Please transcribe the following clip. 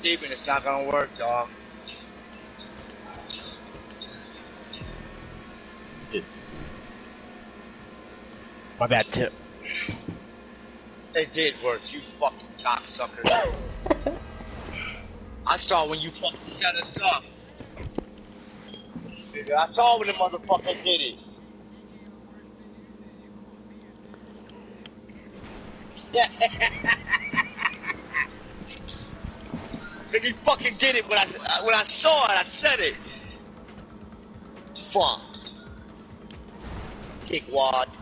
Steven, it's not gonna work, dog. Yes. My bad, tip. It did work, you fucking cocksucker. I saw when you fucking set us up. Nigga, I saw when the motherfucker did it. Nigga, he fucking did it when I when I saw it. I said it. Fuck. Tickwad.